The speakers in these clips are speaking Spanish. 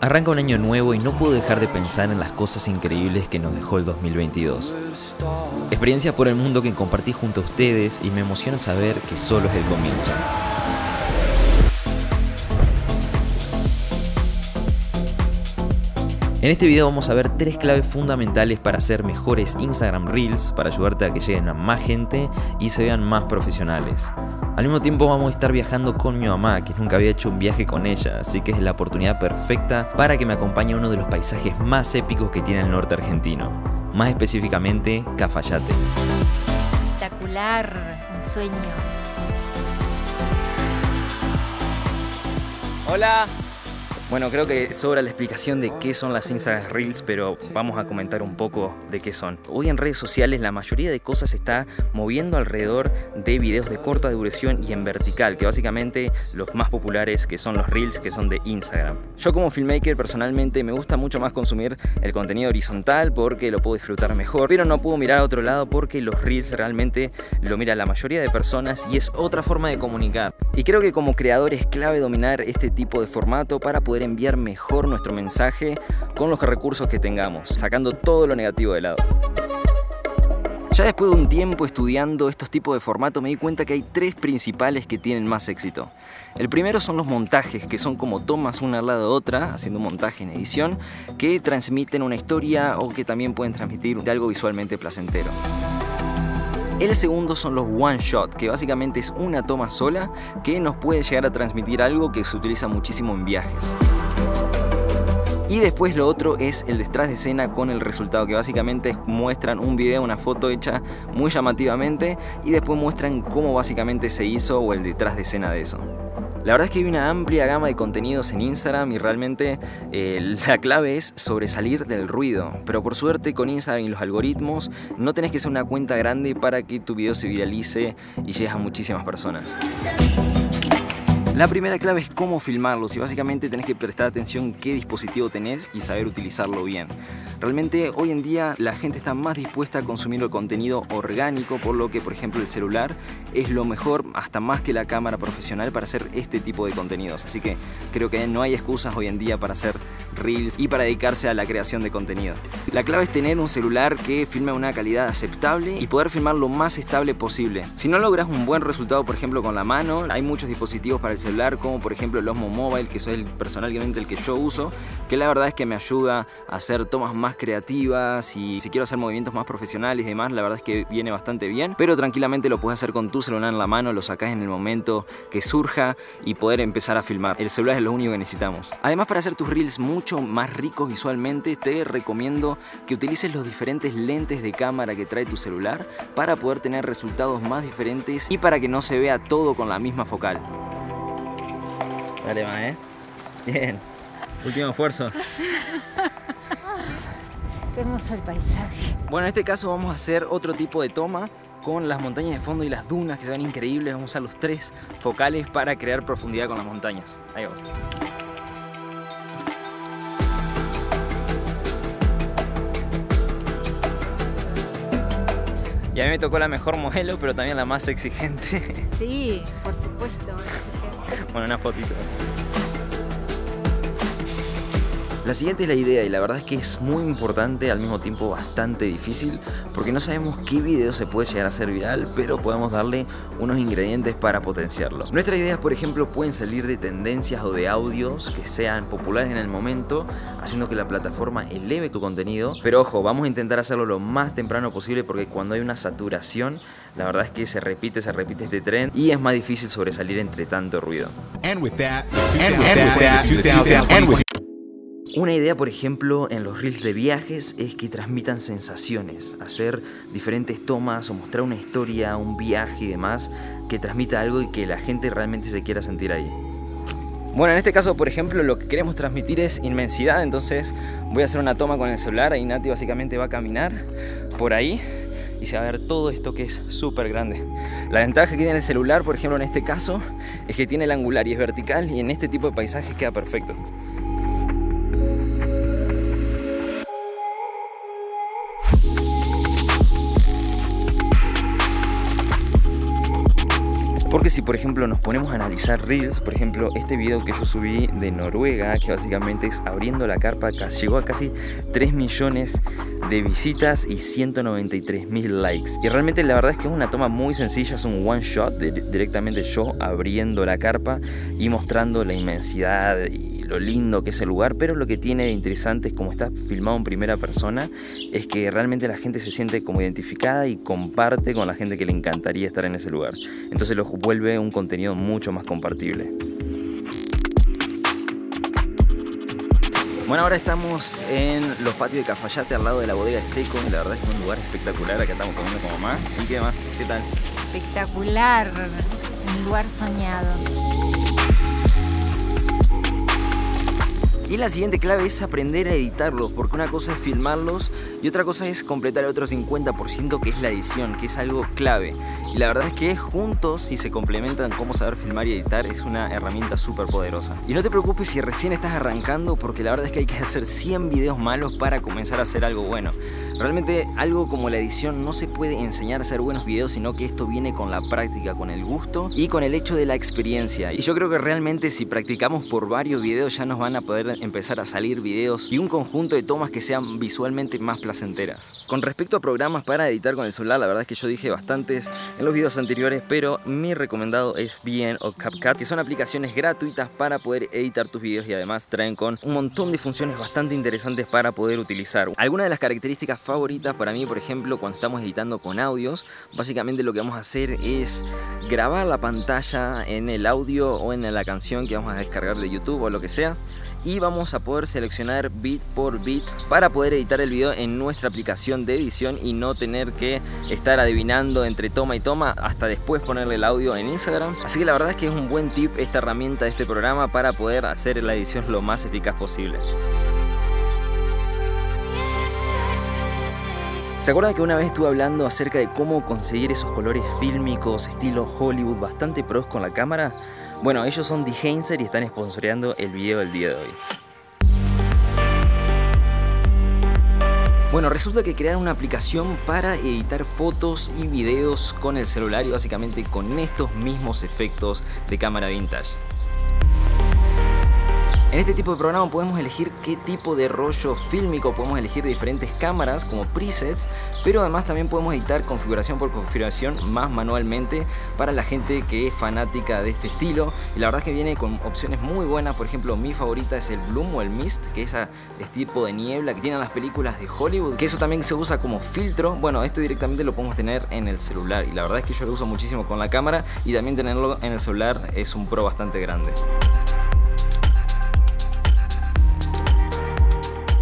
Arranca un año nuevo y no puedo dejar de pensar en las cosas increíbles que nos dejó el 2022. Experiencias por el mundo que compartí junto a ustedes y me emociona saber que solo es el comienzo. En este video vamos a ver tres claves fundamentales para hacer mejores Instagram Reels, para ayudarte a que lleguen a más gente y se vean más profesionales. Al mismo tiempo vamos a estar viajando con mi mamá, que nunca había hecho un viaje con ella, así que es la oportunidad perfecta para que me acompañe a uno de los paisajes más épicos que tiene el norte argentino, más específicamente Cafayate. Espectacular, un sueño. Hola, bueno, creo que sobra la explicación de qué son las Instagram Reels, pero vamos a comentar un poco de qué son. Hoy en redes sociales la mayoría de cosas se está moviendo alrededor de videos de corta duración y en vertical, que básicamente los más populares que son los Reels, que son de Instagram. Yo como filmmaker personalmente me gusta mucho más consumir el contenido horizontal porque lo puedo disfrutar mejor, pero no puedo mirar a otro lado porque los Reels realmente lo mira la mayoría de personas y es otra forma de comunicar. Y creo que como creador es clave dominar este tipo de formato para poder enviar mejor nuestro mensaje con los recursos que tengamos, sacando todo lo negativo de lado. Ya después de un tiempo estudiando estos tipos de formato me di cuenta que hay tres principales que tienen más éxito. El primero son los montajes, que son como tomas una al lado de otra, haciendo un montaje en edición, que transmiten una historia o que también pueden transmitir algo visualmente placentero. El segundo son los one shot, que básicamente es una toma sola que nos puede llegar a transmitir algo que se utiliza muchísimo en viajes. Y después lo otro es el detrás de escena con el resultado, que básicamente muestran un video, una foto hecha muy llamativamente y después muestran cómo básicamente se hizo o el detrás de escena de eso. La verdad es que hay una amplia gama de contenidos en Instagram y realmente eh, la clave es sobresalir del ruido. Pero por suerte con Instagram y los algoritmos no tenés que ser una cuenta grande para que tu video se viralice y llegues a muchísimas personas. La primera clave es cómo filmarlos y básicamente tenés que prestar atención qué dispositivo tenés y saber utilizarlo bien. Realmente hoy en día la gente está más dispuesta a consumir el contenido orgánico, por lo que por ejemplo el celular es lo mejor, hasta más que la cámara profesional para hacer este tipo de contenidos. Así que creo que no hay excusas hoy en día para hacer reels y para dedicarse a la creación de contenido. La clave es tener un celular que filme una calidad aceptable y poder filmar lo más estable posible. Si no logras un buen resultado por ejemplo con la mano, hay muchos dispositivos para el celular como por ejemplo el Osmo Mobile, que es el, personalmente el que yo uso, que la verdad es que me ayuda a hacer tomas más creativas y si quiero hacer movimientos más profesionales y demás, la verdad es que viene bastante bien, pero tranquilamente lo puedes hacer con tu celular en la mano, lo sacas en el momento que surja y poder empezar a filmar. El celular es lo único que necesitamos. Además, para hacer tus reels mucho más ricos visualmente, te recomiendo que utilices los diferentes lentes de cámara que trae tu celular para poder tener resultados más diferentes y para que no se vea todo con la misma focal. Dale, más, ¿eh? Bien. Último esfuerzo. Qué hermoso el paisaje. Bueno, en este caso vamos a hacer otro tipo de toma con las montañas de fondo y las dunas que se ven increíbles. Vamos a usar los tres focales para crear profundidad con las montañas. Ahí vamos. Y a mí me tocó la mejor modelo, pero también la más exigente. Sí, por supuesto. Bueno, una fotito. La siguiente es la idea y la verdad es que es muy importante, al mismo tiempo bastante difícil, porque no sabemos qué video se puede llegar a ser viral, pero podemos darle unos ingredientes para potenciarlo. Nuestras ideas, por ejemplo, pueden salir de tendencias o de audios que sean populares en el momento, haciendo que la plataforma eleve tu contenido, pero ojo, vamos a intentar hacerlo lo más temprano posible porque cuando hay una saturación, la verdad es que se repite, se repite este tren y es más difícil sobresalir entre tanto ruido. Una idea, por ejemplo, en los reels de viajes es que transmitan sensaciones, hacer diferentes tomas o mostrar una historia, un viaje y demás que transmita algo y que la gente realmente se quiera sentir ahí. Bueno, en este caso, por ejemplo, lo que queremos transmitir es inmensidad, entonces voy a hacer una toma con el celular, ahí Nati básicamente va a caminar por ahí y se va a ver todo esto que es súper grande. La ventaja que tiene el celular, por ejemplo, en este caso, es que tiene el angular y es vertical y en este tipo de paisajes queda perfecto. Si por ejemplo nos ponemos a analizar Reels, por ejemplo este video que yo subí de Noruega, que básicamente es abriendo la carpa, llegó a casi 3 millones de visitas y 193 mil likes. Y realmente la verdad es que es una toma muy sencilla, es un one shot directamente yo abriendo la carpa y mostrando la inmensidad y lo lindo que es el lugar, pero lo que tiene de interesante es como está filmado en primera persona, es que realmente la gente se siente como identificada y comparte con la gente que le encantaría estar en ese lugar. Entonces lo vuelve un contenido mucho más compartible. Bueno, ahora estamos en los patios de Cafayate al lado de la bodega Esteco. La verdad es que es un lugar espectacular. Acá estamos comiendo como más. ¿Y qué más? ¿Qué tal? Espectacular. Un lugar soñado. Y la siguiente clave es aprender a editarlos, porque una cosa es filmarlos y otra cosa es completar el otro 50% que es la edición, que es algo clave. Y la verdad es que juntos, si se complementan cómo saber filmar y editar, es una herramienta súper poderosa. Y no te preocupes si recién estás arrancando, porque la verdad es que hay que hacer 100 videos malos para comenzar a hacer algo bueno. Realmente algo como la edición no se puede enseñar a hacer buenos videos, sino que esto viene con la práctica, con el gusto y con el hecho de la experiencia. Y yo creo que realmente si practicamos por varios videos ya nos van a poder empezar a salir videos y un conjunto de tomas que sean visualmente más placenteras. Con respecto a programas para editar con el celular, la verdad es que yo dije bastantes en los videos anteriores, pero mi recomendado es bien o CapCut, que son aplicaciones gratuitas para poder editar tus videos y además traen con un montón de funciones bastante interesantes para poder utilizar. Algunas de las características favoritas para mí, por ejemplo, cuando estamos editando con audios, básicamente lo que vamos a hacer es grabar la pantalla en el audio o en la canción que vamos a descargar de YouTube o lo que sea y vamos a poder seleccionar bit por bit para poder editar el video en nuestra aplicación de edición y no tener que estar adivinando entre toma y toma hasta después ponerle el audio en Instagram. Así que la verdad es que es un buen tip esta herramienta de este programa para poder hacer la edición lo más eficaz posible. ¿Se acuerda que una vez estuve hablando acerca de cómo conseguir esos colores fílmicos estilo Hollywood bastante pros con la cámara? Bueno, ellos son Heinzer y están sponsoreando el video del día de hoy. Bueno, resulta que crearon una aplicación para editar fotos y videos con el celular y básicamente con estos mismos efectos de cámara vintage. En este tipo de programa podemos elegir qué tipo de rollo fílmico, podemos elegir diferentes cámaras como presets, pero además también podemos editar configuración por configuración más manualmente para la gente que es fanática de este estilo. Y la verdad es que viene con opciones muy buenas, por ejemplo mi favorita es el Bloom o el Mist, que es este tipo de niebla que tienen las películas de Hollywood, que eso también se usa como filtro. Bueno, esto directamente lo podemos tener en el celular y la verdad es que yo lo uso muchísimo con la cámara y también tenerlo en el celular es un pro bastante grande.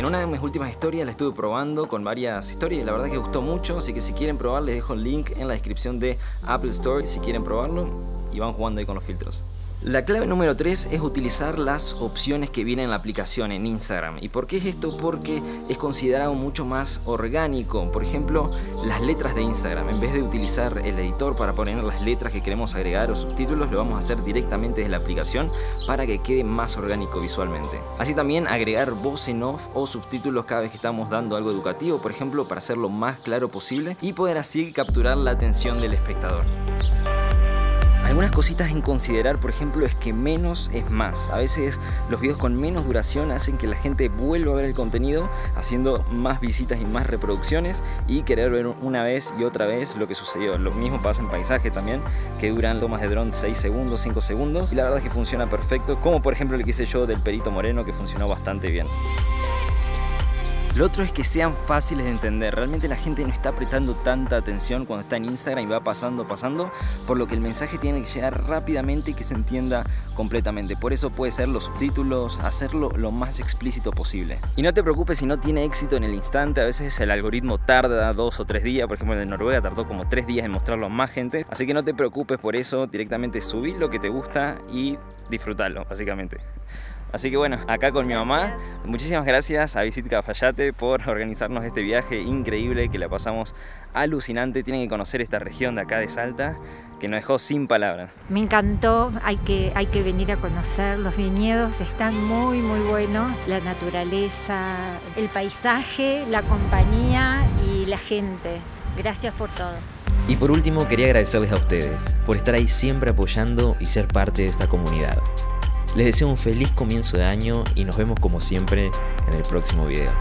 En una de mis últimas historias la estuve probando con varias historias y la verdad que gustó mucho, así que si quieren probar les dejo el link en la descripción de Apple Store si quieren probarlo y van jugando ahí con los filtros. La clave número 3 es utilizar las opciones que vienen en la aplicación en Instagram. ¿Y por qué es esto? Porque es considerado mucho más orgánico. Por ejemplo, las letras de Instagram. En vez de utilizar el editor para poner las letras que queremos agregar o subtítulos, lo vamos a hacer directamente desde la aplicación para que quede más orgánico visualmente. Así también agregar voz en off o subtítulos cada vez que estamos dando algo educativo, por ejemplo, para hacerlo más claro posible y poder así capturar la atención del espectador. Algunas cositas en considerar, por ejemplo, es que menos es más. A veces los videos con menos duración hacen que la gente vuelva a ver el contenido, haciendo más visitas y más reproducciones y querer ver una vez y otra vez lo que sucedió. Lo mismo pasa en paisaje también, que duran tomas de dron 6 segundos, 5 segundos y la verdad es que funciona perfecto, como por ejemplo el que hice yo del Perito Moreno que funcionó bastante bien. Lo otro es que sean fáciles de entender. Realmente la gente no está prestando tanta atención cuando está en Instagram y va pasando, pasando, por lo que el mensaje tiene que llegar rápidamente y que se entienda completamente. Por eso puede ser los subtítulos, hacerlo lo más explícito posible. Y no te preocupes si no tiene éxito en el instante, a veces el algoritmo tarda dos o tres días, por ejemplo de Noruega tardó como tres días en mostrarlo a más gente, así que no te preocupes por eso, directamente subí lo que te gusta y disfrutarlo, básicamente. Así que bueno, acá con mi mamá, muchísimas gracias a Visit Cafayate por organizarnos este viaje increíble que la pasamos alucinante. Tienen que conocer esta región de acá de Salta que nos dejó sin palabras. Me encantó, hay que, hay que venir a conocer. Los viñedos están muy, muy buenos. La naturaleza, el paisaje, la compañía y la gente. Gracias por todo. Y por último, quería agradecerles a ustedes por estar ahí siempre apoyando y ser parte de esta comunidad. Les deseo un feliz comienzo de año y nos vemos como siempre en el próximo video.